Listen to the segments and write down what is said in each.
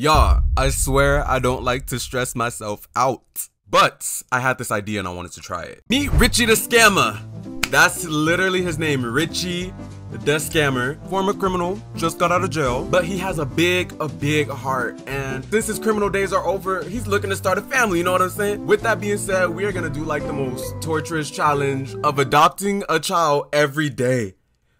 Y'all, I swear I don't like to stress myself out. But I had this idea and I wanted to try it. Meet Richie the Scammer. That's literally his name, Richie the scammer, former criminal, just got out of jail, but he has a big, a big heart. And since his criminal days are over, he's looking to start a family, you know what I'm saying? With that being said, we are gonna do like the most torturous challenge of adopting a child every day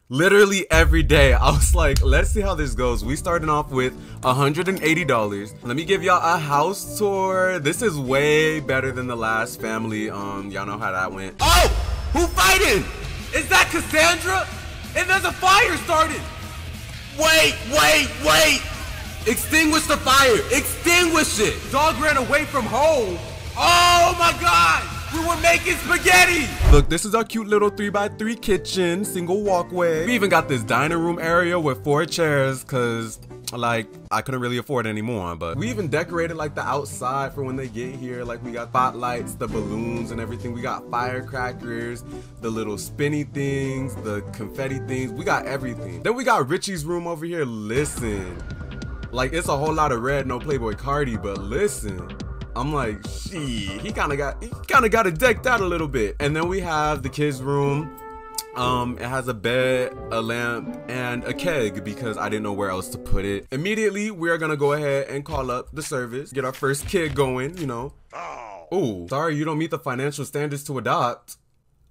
literally every day. I was like, let's see how this goes. We started off with $180. Let me give y'all a house tour. This is way better than the last family. Um, y'all know how that went. Oh, who fighting? Is that Cassandra? And there's a fire started! Wait, wait, wait! Extinguish the fire! Extinguish it! Dog ran away from home! Oh my god! We were making spaghetti! Look, this is our cute little 3x3 kitchen, single walkway. We even got this dining room area with four chairs, cause like I couldn't really afford anymore but we even decorated like the outside for when they get here. Like we got spotlights the balloons and everything. We got firecrackers the little spinny things the confetti things. We got everything. Then we got Richie's room over here. Listen. Like it's a whole lot of red no Playboi Carti but listen I'm like, she, he kind of got, he kind of got it decked out a little bit. And then we have the kids' room. Um, it has a bed, a lamp, and a keg because I didn't know where else to put it. Immediately, we are gonna go ahead and call up the service, get our first kid going, you know. Oh, sorry, you don't meet the financial standards to adopt.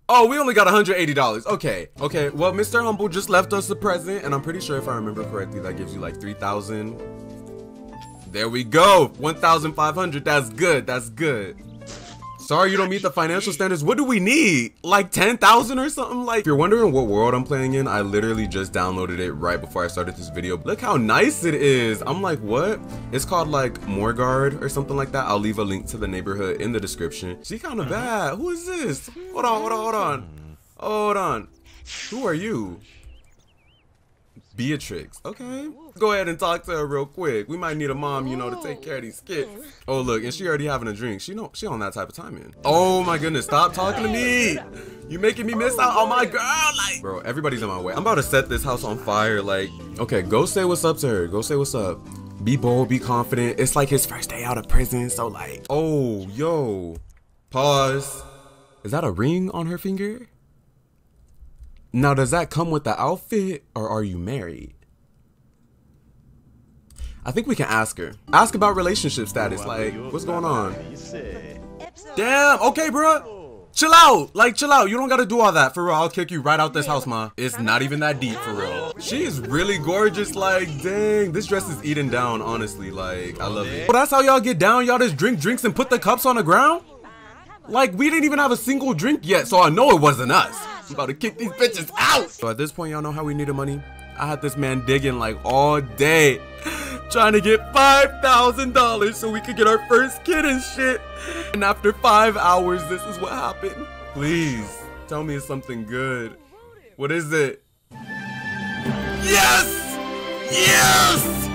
Oh, we only got $180. Okay, okay. Well, Mr. Humble just left us a present, and I'm pretty sure if I remember correctly, that gives you like 3,000. There we go. 1,500. That's good. That's good. Sorry you don't meet the financial standards. What do we need? Like 10,000 or something? Like, if you're wondering what world I'm playing in, I literally just downloaded it right before I started this video. Look how nice it is. I'm like, what? It's called like Morgard or something like that. I'll leave a link to the neighborhood in the description. She kind of mm-hmm. bad. Who is this? Hold on, hold on, hold on. Hold on. Who are you? Beatrix. Okay. Go ahead and talk to her real quick. We might need a mom, you know, to take care of these kids. Oh, look, and she already having a drink. She know she on that type of timing. Oh my goodness, stop talking to me. You making me miss out on my girl. Like, bro, everybody's in my way. I'm about to set this house on fire. Like, okay, go say what's up to her. Go say what's up. Be bold, be confident. It's like his first day out of prison, so like, oh, yo. Pause. Is that a ring on her finger? Now, does that come with the outfit or are you married? I think we can ask her. Ask about relationship status. Like, what's going on? Damn. Okay, bro. Chill out. Like, chill out. You don't gotta do all that. For real, I'll kick you right out this house, ma. It's not even that deep, for real. She is really gorgeous. Like, dang. This dress is eating down, honestly. Like, I love it. Well, that's how y'all get down? Y'all just drink drinks and put the cups on the ground? Like, we didn't even have a single drink yet, so I know it wasn't us. I'm about to kick these bitches out. So at this point, y'all know how we needed money? I had this man digging like all day, trying to get $5,000 so we could get our first kid and shit. And after five hours, this is what happened. Please, tell me it's something good. What is it? Yes! Yes!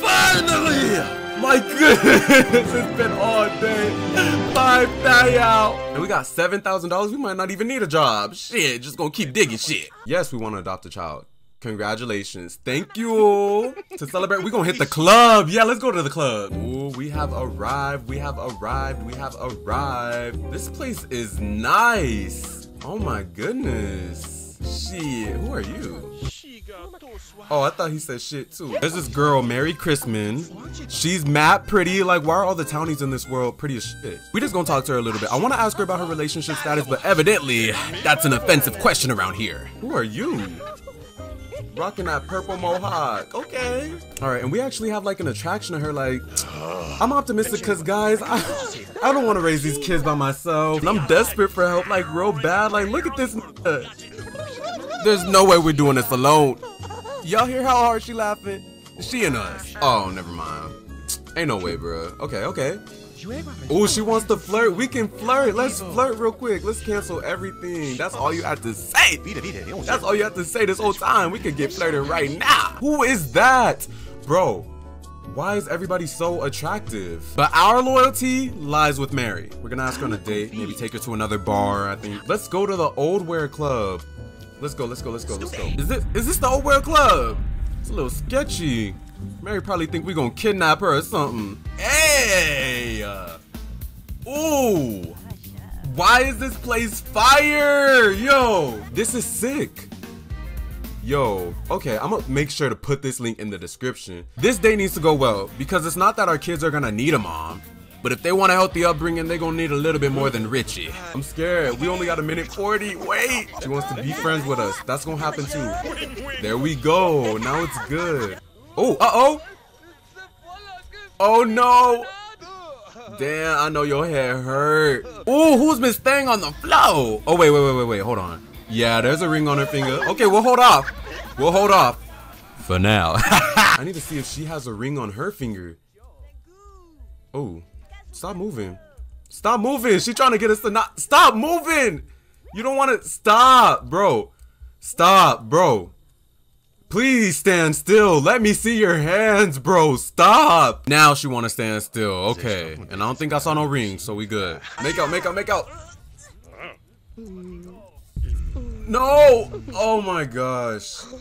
Finally! My goodness, it's been all day. Five day out. And we got $7,000. We might not even need a job. Shit, just gonna keep digging shit. Yes, we want to adopt a child. Congratulations. Thank you. to celebrate, we're gonna hit the club. Yeah, let's go to the club. Ooh, we have arrived. We have arrived. We have arrived. This place is nice. Oh my goodness. Shit, who are you? Oh, I thought he said shit too. There's this girl, Mary Christman. She's mad pretty. Like, why are all the townies in this world pretty as shit? We just gonna talk to her a little bit. I wanna ask her about her relationship status, but evidently, that's an offensive question around here. Who are you? Rocking that purple mohawk. Okay. All right, and we actually have like an attraction to her. Like, I'm optimistic because guys, I, I don't want to raise these kids by myself. And I'm desperate for help, like real bad. Like, look at this. Uh, There's no way we're doing this alone. Y'all hear how hard she laughing? She and us. Oh, never mind. Ain't no way, bro. Okay, okay. Oh, she wants to flirt. We can flirt. Let's flirt real quick. Let's cancel everything. That's all you have to say. That's all you have to say this whole time. We could get flirting right now. Who is that? Bro, why is everybody so attractive? But our loyalty lies with Mary. We're gonna ask her on a date, maybe take her to another bar, I think. Let's go to the Old Wear Club. Let's go, let's go, let's go, let's go. Is this is this the Old world Club? It's a little sketchy. Mary probably think we gonna kidnap her or something. Hey! Uh, ooh! Why is this place fire? Yo, this is sick. Yo, okay, I'm gonna make sure to put this link in the description. This day needs to go well because it's not that our kids are gonna need a mom. But if they want a healthy upbringing, they're gonna need a little bit more than Richie. I'm scared. We only got a minute 40. Wait! She wants to be friends with us. That's gonna happen too. There we go. Now it's good. Oh, uh-oh! Oh no! Damn, I know your hair hurt. Ooh, who's been staying on the floor? Oh, wait, wait, wait, wait, wait. Hold on. Yeah, there's a ring on her finger. Okay, we'll hold off. We'll hold off. For now. I need to see if she has a ring on her finger. Oh. Stop moving. Stop moving. She trying to get us to not. Stop moving. You don't want to. Stop, bro. Stop, bro. Please stand still. Let me see your hands, bro. Stop. Now she want to stand still. Okay. And I don't think I saw no ring, so we good. Make out, make out, make out. No. Oh my gosh. Oh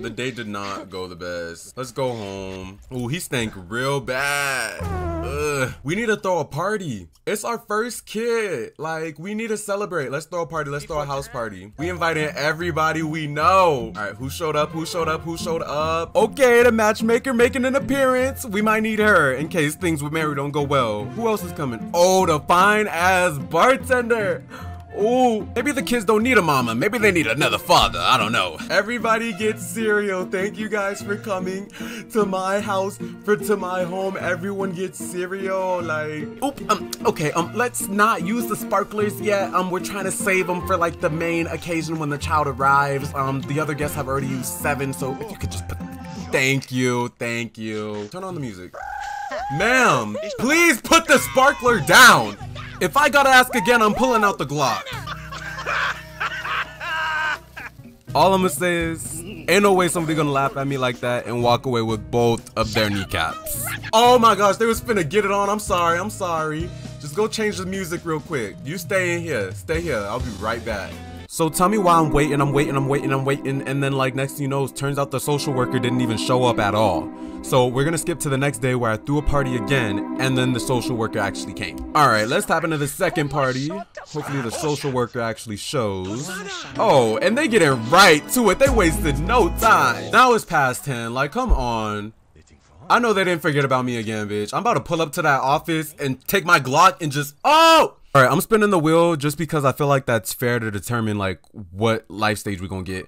The day did not go the best. Let's go home. Oh, he stank real bad. Ugh. We need to throw a party. It's our first kid. Like, we need to celebrate. Let's throw a party. Let's throw a house party. We invited everybody we know. All right, who showed up? Who showed up? Who showed up? Okay, the matchmaker making an appearance. We might need her in case things with Mary don't go well. Who else is coming? Oh, the fine ass bartender. Ooh, maybe the kids don't need a mama. Maybe they need another father. I don't know. Everybody gets cereal. Thank you guys for coming to my house, for to my home. Everyone gets cereal. Like, oop, um, okay, um, let's not use the sparklers yet. Um, we're trying to save them for like the main occasion when the child arrives. Um, the other guests have already used seven, so if you could just put. Thank you, thank you. Turn on the music. Ma'am, please put the sparkler down. If I gotta ask again, I'm pulling out the Glock. All I'm gonna say is, ain't no way somebody gonna laugh at me like that and walk away with both of their kneecaps. Oh my gosh, they was finna get it on. I'm sorry, I'm sorry. Just go change the music real quick. You stay in here, stay here. I'll be right back. So tell me why I'm waiting, I'm waiting, I'm waiting, I'm waiting, and then like next thing you know, turns out the social worker didn't even show up at all. So we're gonna skip to the next day where I threw a party again, and then the social worker actually came. Alright, let's tap into the second party. Hopefully the social worker actually shows. Oh, and they get it right to it. They wasted no time. Now it's past 10, like come on. I know they didn't forget about me again, bitch. I'm about to pull up to that office and take my Glock and just, oh! All right, I'm spinning the wheel just because I feel like that's fair to determine like what life stage we're gonna get.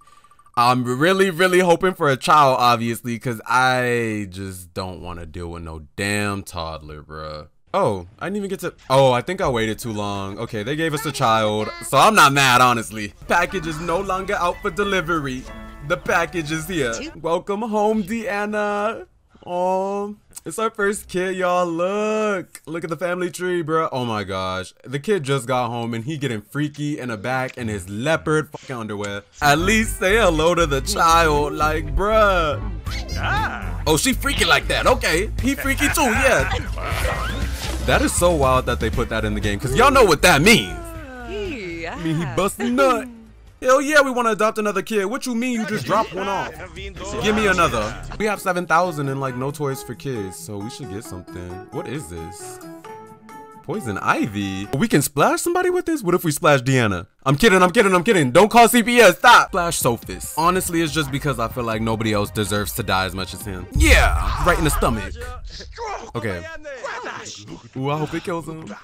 I'm really, really hoping for a child, obviously, because I just don't want to deal with no damn toddler, bruh. Oh, I didn't even get to... Oh, I think I waited too long. Okay, they gave us a child, so I'm not mad, honestly. Package is no longer out for delivery. The package is here. Welcome home, Deanna. Oh, it's our first kid, y'all. Look. Look at the family tree, bro. Oh my gosh. The kid just got home and he getting freaky in the back in his leopard fucking underwear. At least say hello to the child. Like, bruh. Ah. Oh, she freaky like that. Okay. He freaky too, yeah. That is so wild that they put that in the game. Because y'all know what that means. I mean, he busting nut. Hell yeah, we want to adopt another kid. What you mean you just dropped one off? Give me another. We have 7,000 and like no toys for kids, so we should get something. What is this? Poison Ivy? We can splash somebody with this? What if we splash Deanna? I'm kidding, I'm kidding, I'm kidding. Don't call CPS, stop. Splash Sophus. Honestly, it's just because I feel like nobody else deserves to die as much as him. Yeah, right in the stomach. Okay. Ooh, I hope it kills him.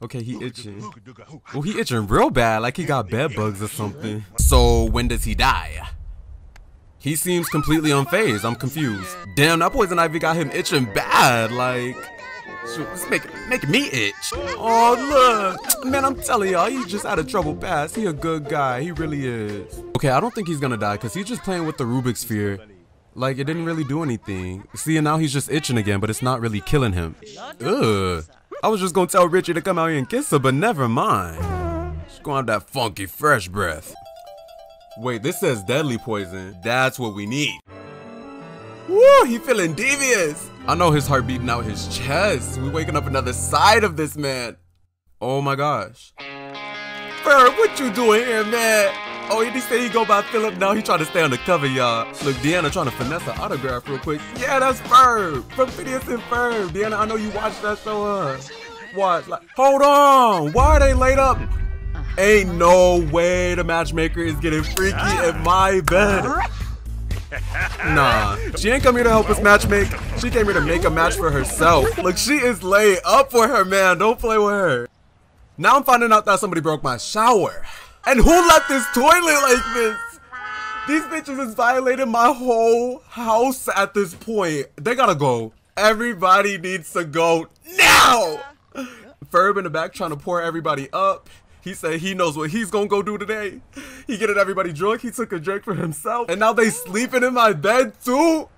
Okay, he itching. Well, he itching real bad, like he got bed bugs or something. So when does he die? He seems completely unfazed. I'm confused. Damn, that poison ivy got him itching bad. Like, shoot, it's making making me itch. Oh look, man, I'm telling y'all, he just had a trouble past. He a good guy. He really is. Okay, I don't think he's gonna die because he's just playing with the Rubik's sphere. Like, it didn't really do anything. See, and now he's just itching again, but it's not really killing him. Ugh. I was just gonna tell Richie to come out here and kiss her, but never mind. She's gonna have that funky fresh breath. Wait, this says deadly poison. That's what we need. Woo, he feeling devious. I know his heart beating out his chest. We waking up another side of this man. Oh my gosh. Bird, what you doing here, man? Oh, he say he go by Philip. Now he trying to stay on the cover, y'all. Look, Deanna trying to finesse an autograph real quick. Yeah, that's Ferb from Phineas and Ferb. Deanna, I know you watched that show, huh? What? Like, hold on. Why are they laid up? Ain't no way the matchmaker is getting freaky in ah. my bed. Nah, she ain't come here to help us matchmake. She came here to make a match for herself. Look, she is laid up for her, man. Don't play with her. Now I'm finding out that somebody broke my shower. And who left this toilet like this? These bitches is violating my whole house at this point. They gotta go. Everybody needs to go now. Ferb in the back trying to pour everybody up. He said he knows what he's gonna go do today. He getting everybody drunk. He took a drink for himself. And now they sleeping in my bed too?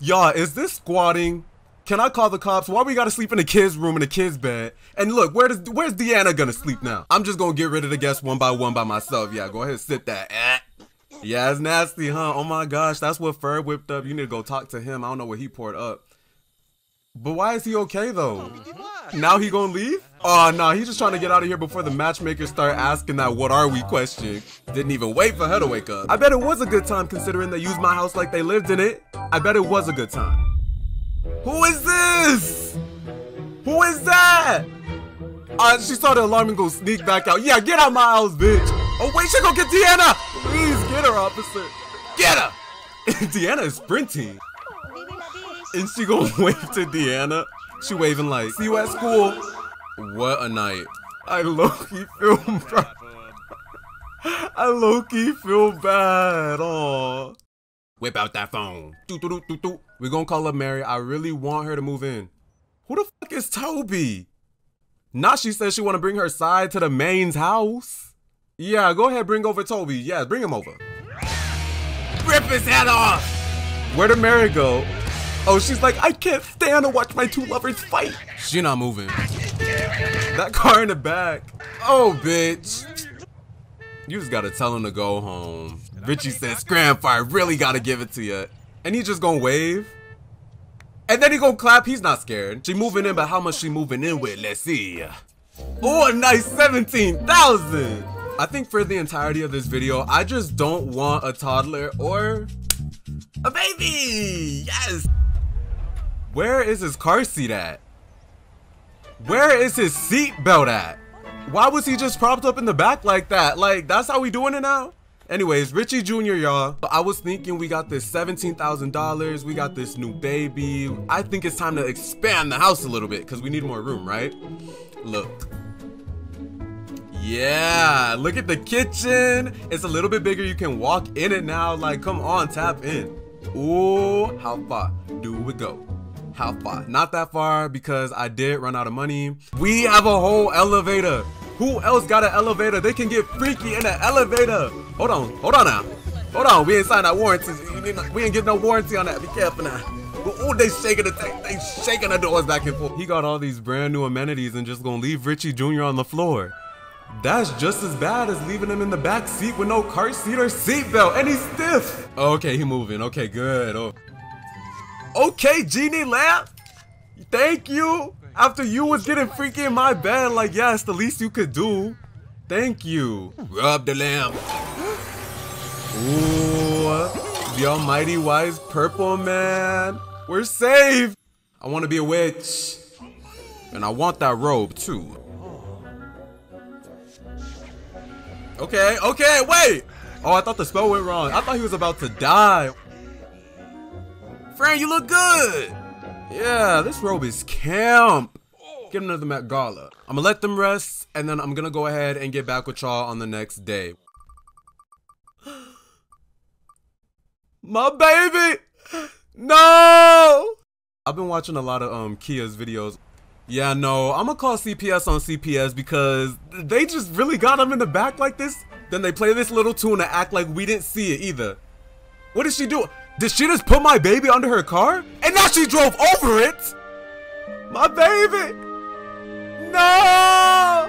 Y'all, is this squatting? Can I call the cops? Why we gotta sleep in the kids' room in the kids' bed? And look, where does where's Deanna gonna sleep now? I'm just gonna get rid of the guests one by one by myself. Yeah, go ahead and sit that. Eh. Yeah, it's nasty, huh? Oh my gosh, that's what Ferb whipped up. You need to go talk to him. I don't know what he poured up. But why is he okay though? Now he gonna leave? Oh no, he's just trying to get out of here before the matchmakers start asking that what are we question. Didn't even wait for her to wake up. I bet it was a good time considering they used my house like they lived in it. I bet it was a good time. Who is this? Who is that? Uh, she saw the alarm and go sneak back out. Yeah, get out my house, bitch. Oh, wait, she gonna get Deanna. Please, get her, officer. Get her. Deanna is sprinting. And she gonna wave to Deanna. She waving like, see you at school. What a night. I low-key feel bad. I low-key feel bad. Oh. Whip out that phone. -doo -doo -doo We're gonna call up Mary. I really want her to move in. Who the fuck is Toby? Now she says she wanna bring her side to the main's house. Yeah, go ahead, bring over Toby. Yeah, bring him over. Rip his head off! Where did Mary go? Oh, she's like, I can't stand to watch my two lovers fight. She not moving. That car in the back. Oh, bitch. You just gotta tell him to go home. Richie says, Grandpa, really gotta give it to you. And he just gonna wave. And then he gonna clap, he's not scared. She moving in, but how much she moving in with? Let's see. Oh, a nice 17,000. I think for the entirety of this video, I just don't want a toddler or a baby. Yes. Where is his car seat at? Where is his seat belt at? Why was he just propped up in the back like that? Like, that's how we doing it now? Anyways, Richie Jr., y'all. I was thinking we got this $17,000. We got this new baby. I think it's time to expand the house a little bit because we need more room, right? Look. Yeah, look at the kitchen. It's a little bit bigger. You can walk in it now. Like, come on, tap in. Ooh, how far do we go? How far? Not that far because I did run out of money. We have a whole elevator. Who else got an elevator? They can get freaky in an elevator. Hold on, hold on now. Hold on, we ain't signed that warranty. We ain't getting no warranty on that. Be careful now. Oh, they shaking the they shaking the doors back and forth. He got all these brand new amenities and just gonna leave Richie Jr. on the floor. That's just as bad as leaving him in the back seat with no car seat or seatbelt, and he's stiff. Oh, okay, he moving. Okay, good. Oh. Okay, Genie Lamp. Thank you. After you was getting freaky in my bed, like, yes, the least you could do. Thank you. Rub the lamp. Ooh, the almighty wise purple man. We're safe. I want to be a witch. And I want that robe, too. Okay, okay, wait. Oh, I thought the spell went wrong. I thought he was about to die. Fran, you look good. Yeah, this robe is camp. Get another Met Gala. I'm gonna let them rest, and then I'm gonna go ahead and get back with y'all on the next day. My baby! No! I've been watching a lot of um Kia's videos. Yeah, no, I'm gonna call CPS on CPS because they just really got him in the back like this. Then they play this little tune to act like we didn't see it either. What did she do? Did she just put my baby under her car? And now she drove over it? My baby! No!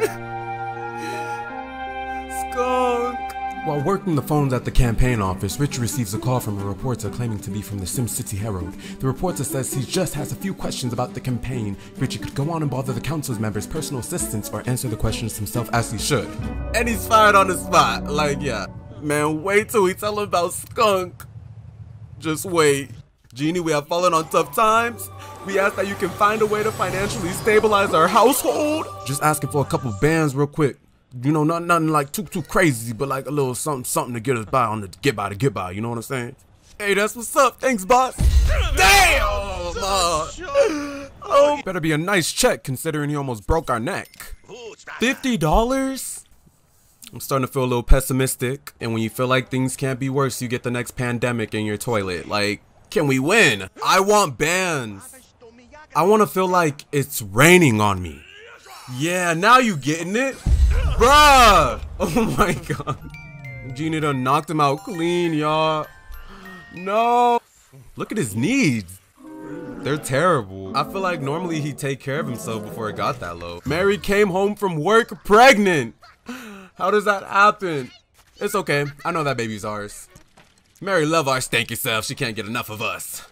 Skunk! While working the phones at the campaign office, Rich receives a call from a reporter claiming to be from the SimCity Herald. The reporter says he just has a few questions about the campaign. Richie could go on and bother the council's members' personal assistants or answer the questions himself as he should. And he's fired on the spot. Like, yeah. Man, wait till we tell him about Skunk. Just wait. Genie, we have fallen on tough times. We ask that you can find a way to financially stabilize our household. Just asking for a couple bands real quick. You know, nothing, nothing like too too crazy, but like a little something something to get us by on the get by to get by. You know what I'm saying? Hey, that's what's up. Thanks, boss. Damn! Oh, oh, better be a nice check considering he almost broke our neck. Fifty dollars? I'm starting to feel a little pessimistic. And when you feel like things can't be worse, you get the next pandemic in your toilet. Like, can we win? I want bands. I want to feel like it's raining on me. Yeah, now you getting it? Bruh! Oh my god. Genie done knocked him out clean, y'all. No! Look at his knees. They're terrible. I feel like normally he'd take care of himself before it got that low. Mary came home from work pregnant. How does that happen? It's okay. I know that baby's ours. Mary love our stanky self. She can't get enough of us.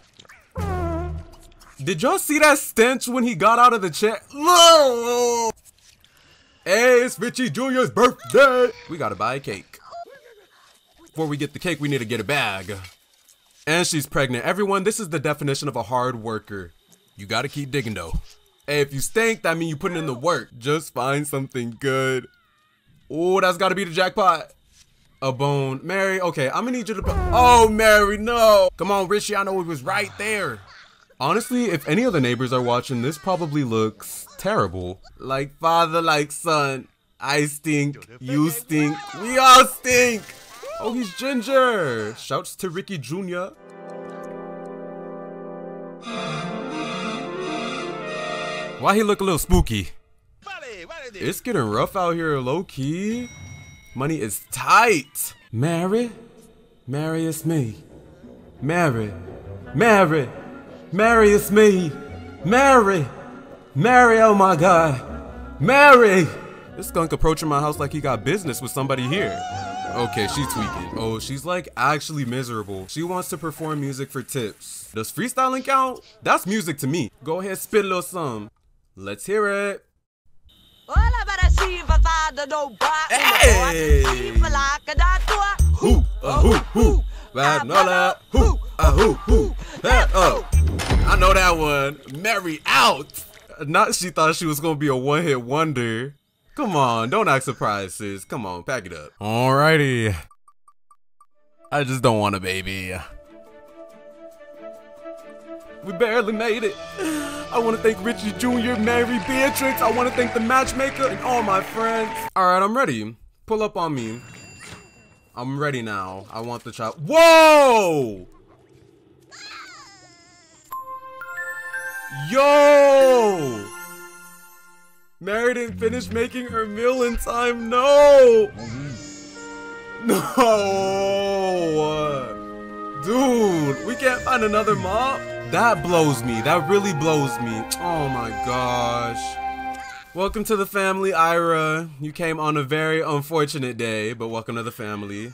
Did y'all see that stench when he got out of the chair? No! Hey, it's Richie Jr.'s birthday. We gotta buy a cake. Before we get the cake, we need to get a bag. And she's pregnant. Everyone, this is the definition of a hard worker. You gotta keep digging though. Hey, if you stink, that means you putting in the work. Just find something good. Oh, that's gotta be the jackpot. A bone. Mary, okay, I'm gonna need you to- Oh, Mary, no! Come on, Richie, I know it was right there. Honestly, if any of the neighbors are watching, this probably looks terrible. Like father, like son. I stink, you stink, we all stink! Oh, he's Ginger! Shouts to Ricky Jr. Why he look a little spooky? It's getting rough out here, low-key. Money is tight. Mary? Mary, it's me. Mary. Mary. Mary, it's me. Mary. Mary, oh my God. Mary. This skunk approaching my house like he got business with somebody here. Okay, she's tweaking. Oh, she's like actually miserable. She wants to perform music for tips. Does freestyling count? That's music to me. Go ahead, spit a little some. Let's hear it. Hey! Hoo, a hoo, hoo. Vanola, hoo, a hoo, hoo. That up. Oh. I know that one. Mary out. Not she thought she was gonna be a one-hit wonder. Come on, don't act surprised, sis. Come on, pack it up. Alrighty. I just don't want a baby. We barely made it. I want to thank Richie Jr., Mary Beatrix. I want to thank the matchmaker and all my friends. All right, I'm ready. Pull up on me. I'm ready now. I want the child. Whoa! Yo! Mary didn't finish making her meal in time. No! No! Dude, we can't find another mop? That blows me. That really blows me. Oh my gosh. Welcome to the family, Ira. You came on a very unfortunate day, but welcome to the family.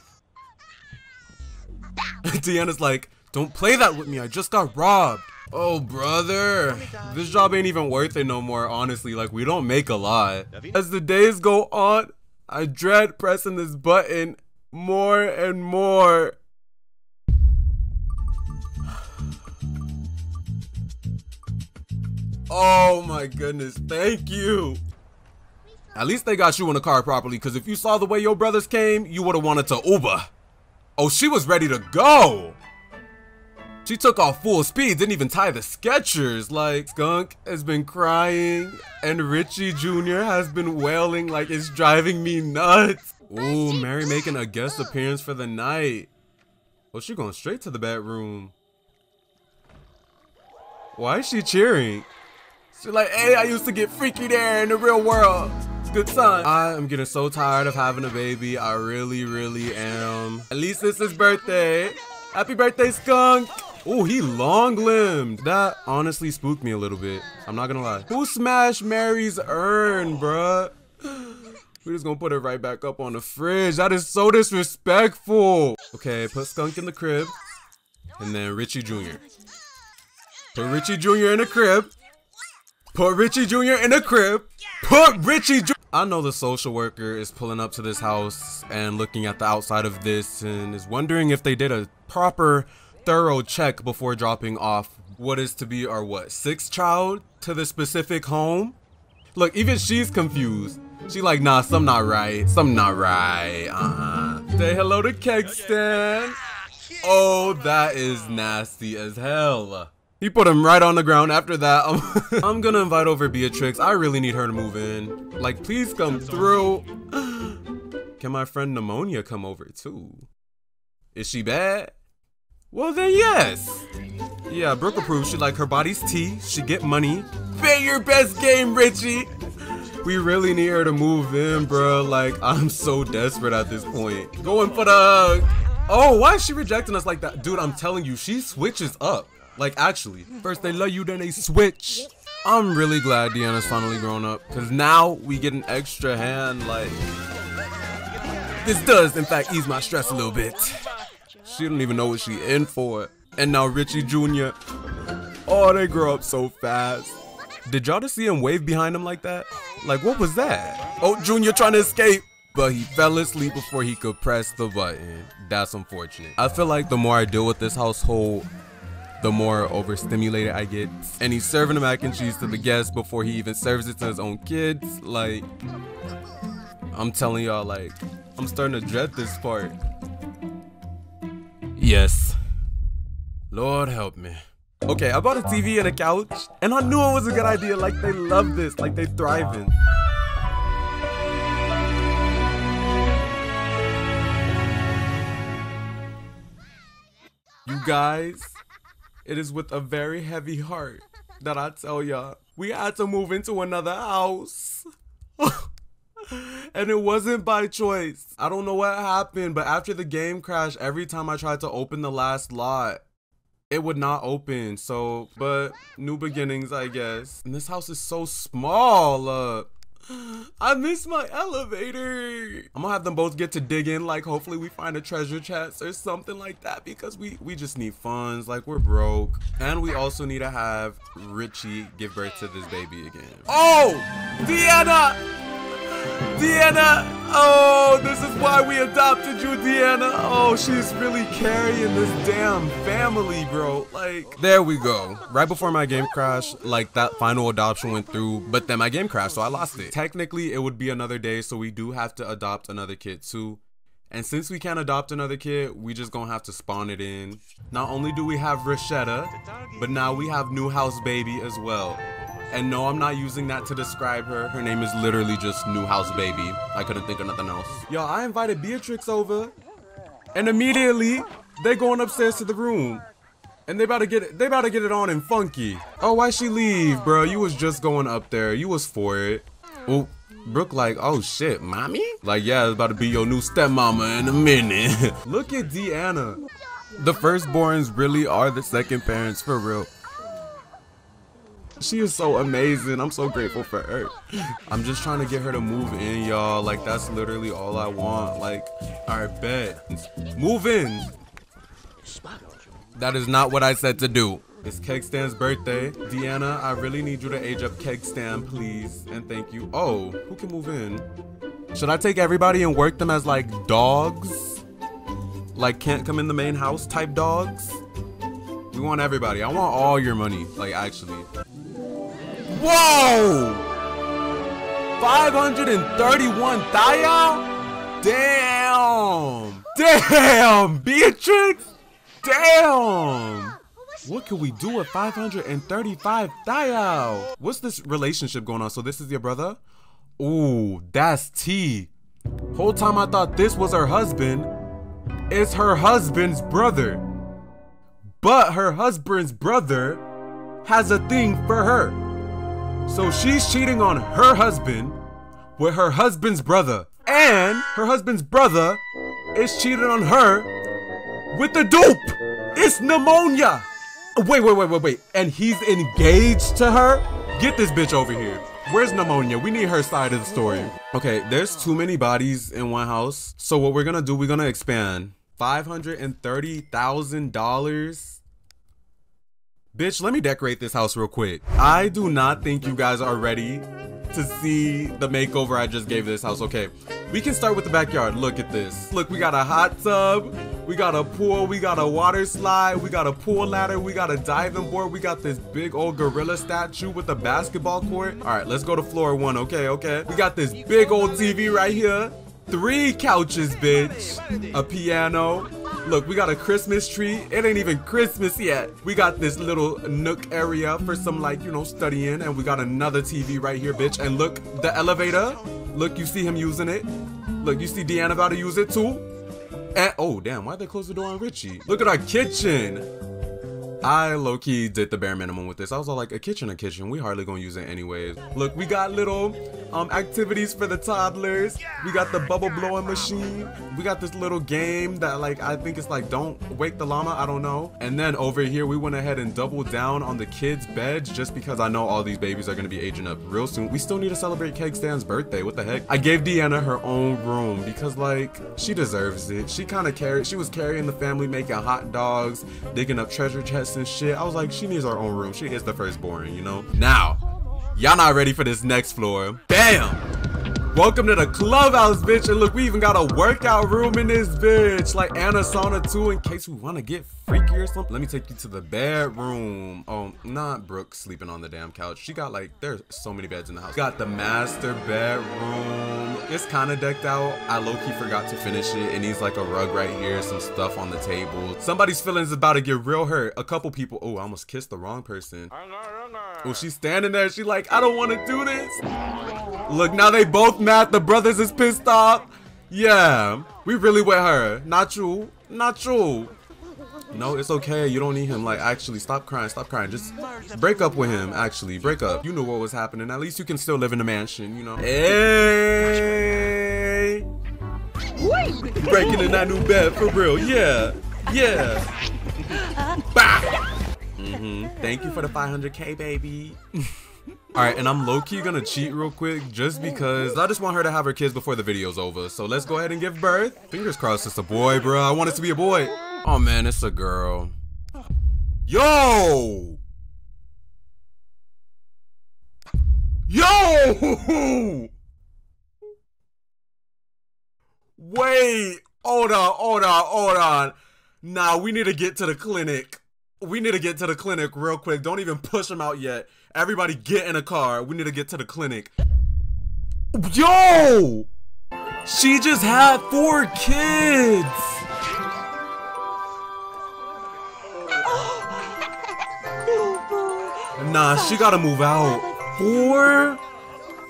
Deanna's like, don't play that with me. I just got robbed. Oh, brother. Oh this job ain't even worth it no more, honestly. Like, we don't make a lot. As the days go on, I dread pressing this button more and more. Oh my goodness, thank you. At least they got you in the car properly, because if you saw the way your brothers came, you would have wanted to Uber. Oh, she was ready to go. She took off full speed, didn't even tie the Skechers. Like, Skunk has been crying, and Richie Jr. has been wailing like it's driving me nuts. Ooh, Mary making a guest appearance for the night. Well, she going straight to the bedroom. Why is she cheering? She's like, hey, I used to get freaky there in the real world. Good son. I am getting so tired of having a baby. I really, really am. At least it's his birthday. Happy birthday, skunk. Oh, he long-limbed. That honestly spooked me a little bit. I'm not gonna lie. Who smashed Mary's urn, bruh? We're just gonna put it right back up on the fridge. That is so disrespectful. Okay, put Skunk in the crib. And then Richie Jr. Put Richie Jr. in the crib. Put Richie Jr. in the crib. Put Richie Jr. I know the social worker is pulling up to this house and looking at the outside of this and is wondering if they did a proper, thorough check before dropping off what is to be our what, sixth child to the specific home? Look, even she's confused. She like, nah, some not right. Some not right. Uh-uh. Say hello to Kegstan. Oh, that is nasty as hell. He put him right on the ground after that. I'm, I'm gonna invite over Beatrix. I really need her to move in. Like, please come through. Can my friend Pneumonia come over too? Is she bad? Well then yes. Yeah, Brooke approves. She like her body's tea. She get money. Pay your best game, Richie. We really need her to move in, bro. Like, I'm so desperate at this point. Going for the... Oh, why is she rejecting us like that? Dude, I'm telling you, she switches up. Like, actually. First they love you, then they switch. I'm really glad Deanna's finally grown up. Because now we get an extra hand, like... This does, in fact, ease my stress a little bit. She don't even know what she in for. And now Richie Jr. Oh, they grow up so fast. Did y'all just see him wave behind him like that? Like, what was that? Oh, Junior trying to escape. But he fell asleep before he could press the button. That's unfortunate. I feel like the more I deal with this household, the more overstimulated I get. And he's serving the mac and cheese to the guests before he even serves it to his own kids. Like, I'm telling y'all, like, I'm starting to dread this part. Yes. Lord help me. Okay, I bought a TV and a couch, and I knew it was a good idea. Like, they love this. Like, they thriving. You guys, it is with a very heavy heart that I tell y'all, we had to move into another house. and it wasn't by choice. I don't know what happened, but after the game crashed, every time I tried to open the last lot, it would not open. So, but new beginnings, I guess. And this house is so small. Uh, I miss my elevator. I'm gonna have them both get to dig in. Like, hopefully we find a treasure chest or something like that because we, we just need funds. Like, we're broke. And we also need to have Richie give birth to this baby again. Oh, Deanna! Deanna! Oh, this is why we adopted you, Deanna. Oh, she's really carrying this damn family, bro. Like, there we go. Right before my game crashed, like that final adoption went through, but then my game crashed, so I lost it. Technically, it would be another day, so we do have to adopt another kid too. And since we can't adopt another kid, we just gonna have to spawn it in. Not only do we have Rashetta, but now we have new house baby as well. And no, I'm not using that to describe her. Her name is literally just New House Baby. I couldn't think of nothing else. Yo, I invited Beatrix over. And immediately, they going upstairs to the room. And they about to get it, they about to get it on and funky. Oh, why she leave, bro? You was just going up there. You was for it. Oh, Brooke like, oh shit, mommy? Like, yeah, it's about to be your new stepmama in a minute. Look at Deanna. The firstborns really are the second parents for real. She is so amazing. I'm so grateful for her. I'm just trying to get her to move in, y'all. Like, that's literally all I want. Like, right, bet. Move in. That is not what I said to do. It's Kegstan's birthday. Deanna, I really need you to age up Kegstan, please. And thank you. Oh, who can move in? Should I take everybody and work them as like dogs? Like can't come in the main house type dogs? We want everybody. I want all your money, like actually. Whoa! 531 Thaya? Damn! Damn! Beatrix? Damn! What can we do with 535 Thaya? What's this relationship going on? So this is your brother? Ooh, that's T. Whole time I thought this was her husband. It's her husband's brother. But her husband's brother has a thing for her. So she's cheating on her husband with her husband's brother. And her husband's brother is cheating on her with the dupe. It's pneumonia. Wait, wait, wait, wait, wait. And he's engaged to her? Get this bitch over here. Where's pneumonia? We need her side of the story. Okay, there's too many bodies in one house. So what we're gonna do, we're gonna expand. $530,000 Bitch, let me decorate this house real quick. I do not think you guys are ready to see the makeover I just gave this house. Okay, we can start with the backyard. Look at this. Look, we got a hot tub, we got a pool, we got a water slide, we got a pool ladder, we got a diving board, we got this big old gorilla statue with a basketball court. All right, let's go to floor one. Okay, okay. We got this big old TV right here. Three couches, bitch. A piano, Look, we got a Christmas tree. It ain't even Christmas yet. We got this little nook area for some like, you know, studying. And we got another TV right here, bitch. And look, the elevator. Look, you see him using it. Look, you see Deanna about to use it too. And, oh, damn, why'd they close the door on Richie? Look at our kitchen. I low-key did the bare minimum with this. I was all like, a kitchen, a kitchen. We hardly gonna use it anyways. Look, we got little um activities for the toddlers. We got the bubble blowing machine. We got this little game that like, I think it's like, don't wake the llama. I don't know. And then over here, we went ahead and doubled down on the kids' beds just because I know all these babies are gonna be aging up real soon. We still need to celebrate Keg Stan's birthday. What the heck? I gave Deanna her own room because like, she deserves it. She kind of carried, she was carrying the family, making hot dogs, digging up treasure chests and shit. I was like, she needs her own room. She is the firstborn, you know? Now, y'all not ready for this next floor. Bam! Welcome to the clubhouse, bitch. And look, we even got a workout room in this bitch. Like Anna Sauna 2 in case we want to get freaky or something. Let me take you to the bedroom. Oh, not Brooke sleeping on the damn couch. She got like, there's so many beds in the house. Got the master bedroom. It's kind of decked out. I low-key forgot to finish it. It needs like a rug right here, some stuff on the table. Somebody's feelings about to get real hurt. A couple people, oh, I almost kissed the wrong person. Oh, she's standing there. She like, I don't want to do this. Look, now they both mad. The brothers is pissed off. Yeah, we really with her. Not true. Not true. No, it's okay. You don't need him. Like, actually, stop crying. Stop crying. Just break up with him, actually. Break up. You knew what was happening. At least you can still live in the mansion, you know? Hey! Breaking in that new bed, for real. Yeah. Yeah. Bah! Mm -hmm. Thank you for the 500k, baby. Alright, and I'm low-key gonna cheat real quick just because I just want her to have her kids before the video's over. So let's go ahead and give birth. Fingers crossed it's a boy, bro. I want it to be a boy. Oh man, it's a girl. Yo! Yo! Wait, hold on, hold on, hold on. Nah, we need to get to the clinic. We need to get to the clinic real quick. Don't even push him out yet. Everybody get in a car. We need to get to the clinic. Yo! She just had four kids! Nah, she gotta move out. Four?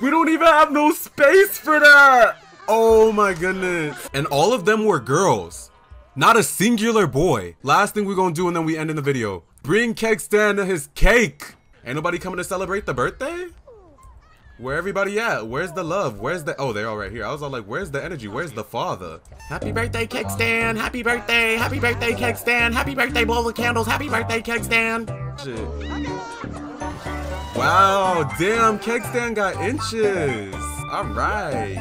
We don't even have no space for that! Oh my goodness. And all of them were girls. Not a singular boy. Last thing we're gonna do and then we end in the video. Bring Keg Stan his cake. Ain't nobody coming to celebrate the birthday? Where everybody at? Where's the love? Where's the- Oh, they're all right here. I was all like, where's the energy? Where's the father? Happy birthday, Stan! Happy birthday! Happy birthday, Stan! Happy birthday, blow the candles! Happy birthday, Stan! Shit. Wow, damn, Stan got inches! Alright.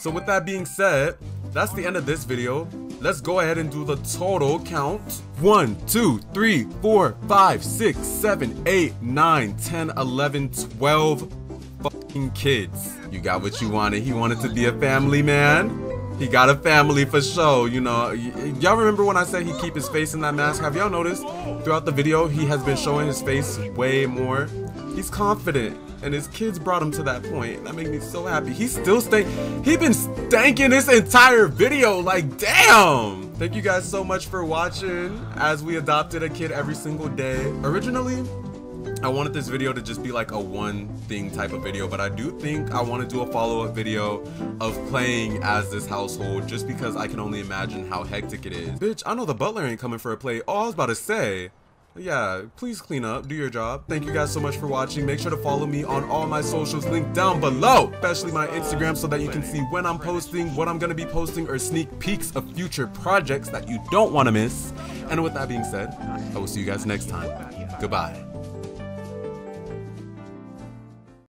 So with that being said, that's the end of this video. Let's go ahead and do the total count. 1, 2, 3, 4, 5, 6, 7, 8, 9, 10, 11, 12 fucking kids. You got what you wanted. He wanted to be a family man. He got a family for sure, you know. Y'all remember when I said he keep his face in that mask? Have y'all noticed throughout the video he has been showing his face way more? He's confident and his kids brought him to that point. That made me so happy. He's still stank. He been stanking this entire video. Like, damn. Thank you guys so much for watching as we adopted a kid every single day. Originally, I wanted this video to just be like a one thing type of video, but I do think I want to do a follow-up video of playing as this household just because I can only imagine how hectic it is. Bitch, I know the butler ain't coming for a play. Oh, I was about to say, yeah, please clean up, do your job. Thank you guys so much for watching. Make sure to follow me on all my socials linked down below, especially my Instagram so that you can see when I'm posting, what I'm gonna be posting, or sneak peeks of future projects that you don't wanna miss. And with that being said, I will see you guys next time. Goodbye.